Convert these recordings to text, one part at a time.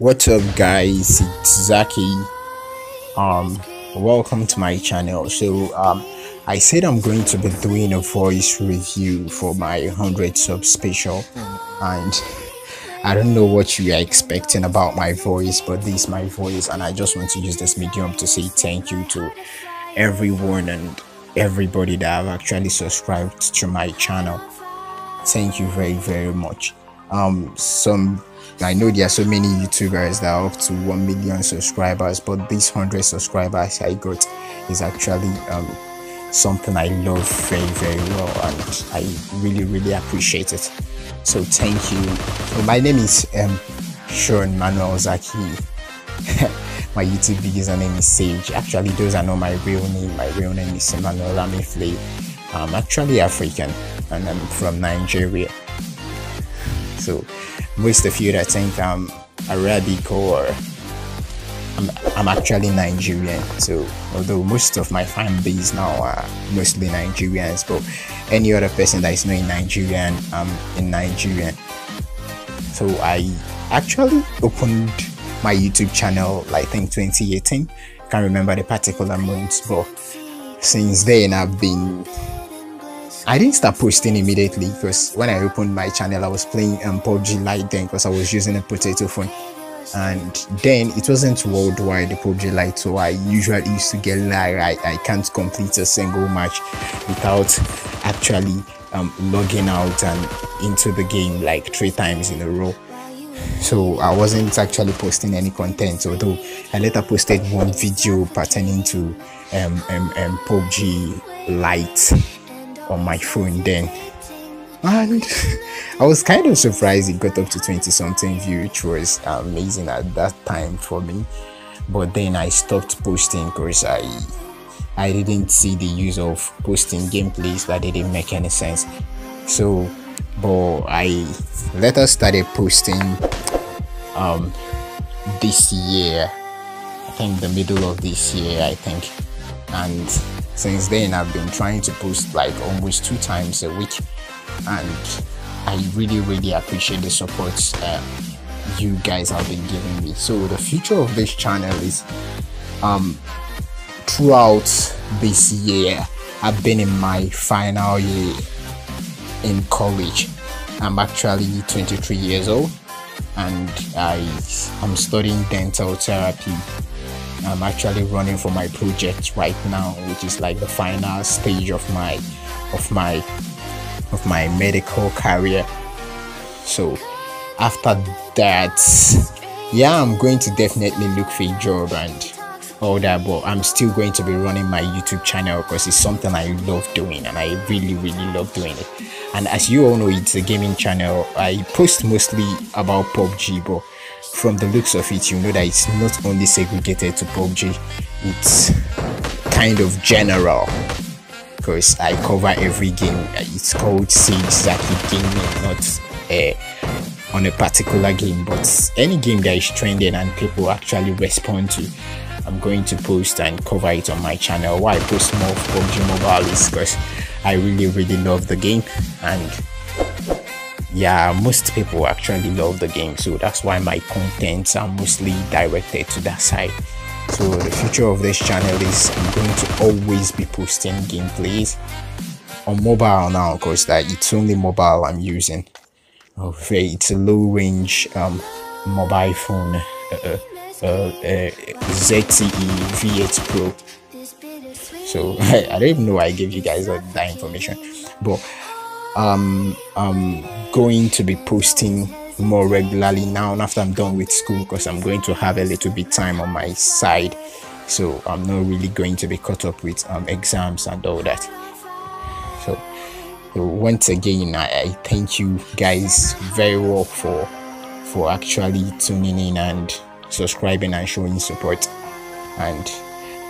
What's up, guys? It's Zaki. Um, welcome to my channel. So, um, I said I'm going to be doing a voice review for my 100 sub special, and I don't know what you are expecting about my voice, but this is my voice, and I just want to use this medium to say thank you to everyone and everybody that have actually subscribed to my channel. Thank you very, very much. Um, some I know there are so many YouTubers that are up to 1 million subscribers, but these 100 subscribers I got is actually um, something I love very, very well, and I really, really appreciate it. So, thank you. My name is um, Sean Manuel Zaki. my YouTube username is Sayge. Actually, those are not my real name. My real name is Emmanuel Amifle. I'm actually African and I'm from Nigeria. So, most of you that think I'm Arabic or I'm, I'm actually Nigerian. So, although most of my fan base now are mostly Nigerians, but any other person that is not in Nigerian, I'm in Nigerian. So, I actually opened my YouTube channel, I think 2018. Can't remember the particular month, but since then I've been I didn't start posting immediately because when I opened my channel, I was playing um, PUBG Lite then because I was using a potato phone. And then it wasn't worldwide the PUBG Lite, so I usually used to get like I, I can't complete a single match without actually um, logging out and into the game like three times in a row. So I wasn't actually posting any content, although I later posted one video pertaining to um, um, um PUBG Lite on my phone then. And i was kind of surprised it got up to 20 something view which was amazing at that time for me. But then i stopped posting because i i didn't see the use of posting gameplays that didn't make any sense. So but i later started posting um this year. I think the middle of this year i think. And since then i've been trying to post like almost two times a week. And i really really appreciate the support uh, you guys have been giving me. So the future of this channel is um throughout this year i've been in my final year in college. I'm actually 23 years old and I i am studying dental therapy I'm actually running for my project right now, which is like the final stage of my of my of my medical career. So after that, yeah, I'm going to definitely look for a job and all that, but I'm still going to be running my YouTube channel because it's something I love doing and I really, really love doing it. And as you all know, it's a gaming channel. I post mostly about PUBG, but from the looks of it, you know that it's not only segregated to PUBG, it's kind of general because I cover every game. It's called Sayge Zaki Gaming, not uh, on a particular game, but any game that is trending and people actually respond to. I'm going to post and cover it on my channel. Why I post more of PUBG Mobile is because I really, really love the game and yeah most people actually love the game so that's why my contents are mostly directed to that side. So the future of this channel is i'm going to always be posting gameplays on mobile now because that it's only mobile i'm using. Okay it's a low range um mobile phone uh, uh, uh, uh ZTE V8 Pro. So I don't even know why I gave you guys that information. But um i'm going to be posting more regularly now after i'm done with school because i'm going to have a little bit time on my side. So i'm not really going to be caught up with um, exams and all that. So, so once again I, I thank you guys very well for for actually tuning in and subscribing and showing support. And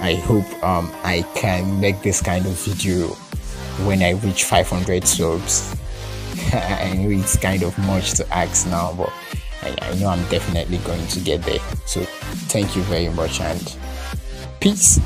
i hope um, i can make this kind of video when I reach 500 subs. I know it's kind of much to ask now, but I, I know I'm definitely going to get there. So, thank you very much and peace.